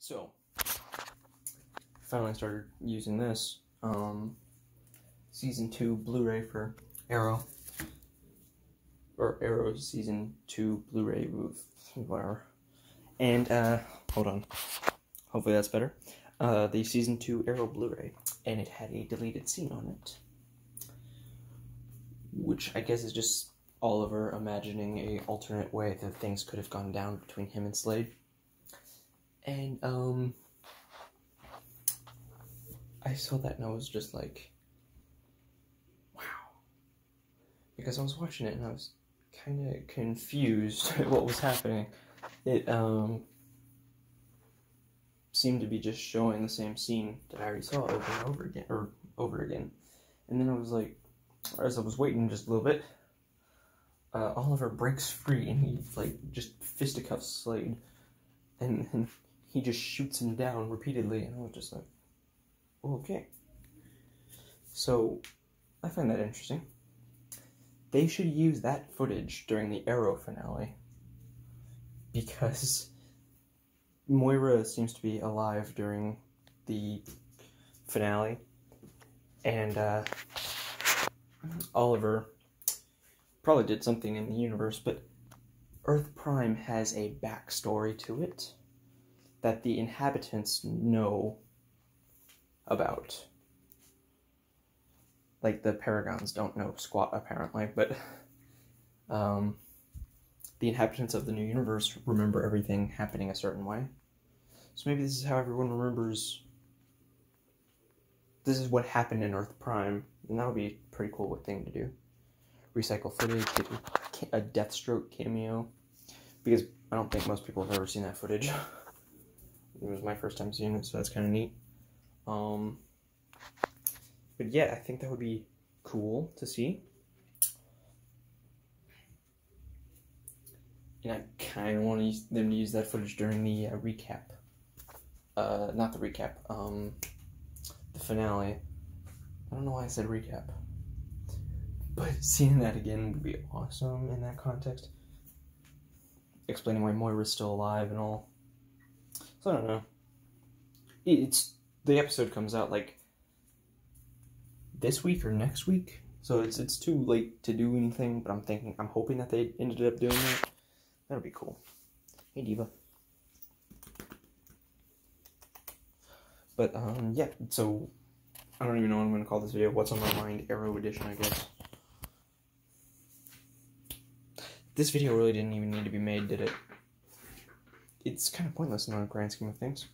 So, finally started using this. Um, season 2 Blu ray for Arrow. Or Arrow Season 2 Blu ray, whatever. And, uh, hold on. Hopefully that's better. Uh, the Season 2 Arrow Blu ray. And it had a deleted scene on it. Which I guess is just Oliver imagining a alternate way that things could have gone down between him and Slade. And, um, I saw that and I was just like, wow. Because I was watching it and I was kind of confused at what was happening. It, um, seemed to be just showing the same scene that I already saw over and over again, or over again. And then I was like, as I was waiting just a little bit, uh, Oliver breaks free and he, like, just fisticuffs Slade. And, and he just shoots him down repeatedly, and I was just like, okay. So, I find that interesting. They should use that footage during the Arrow finale, because Moira seems to be alive during the finale, and uh, Oliver probably did something in the universe, but Earth Prime has a backstory to it that the inhabitants know about. Like the Paragons don't know squat apparently, but um, the inhabitants of the new universe remember everything happening a certain way. So maybe this is how everyone remembers. This is what happened in Earth Prime, and that would be a pretty cool thing to do. Recycle footage, a Deathstroke cameo, because I don't think most people have ever seen that footage. It was my first time seeing it, so that's kind of neat. Um, but yeah, I think that would be cool to see. And I kind of want them to use that footage during the uh, recap. Uh, not the recap, um, the finale. I don't know why I said recap. But seeing that again would be awesome in that context. Explaining why Moira's still alive and all. So I don't know. It's the episode comes out like this week or next week, so it's it's too late to do anything. But I'm thinking, I'm hoping that they ended up doing that. That'd be cool. Hey Diva. But um, yeah. So I don't even know what I'm gonna call this video. What's on my mind? Arrow edition, I guess. This video really didn't even need to be made, did it? It's kind of pointless in the grand scheme of things.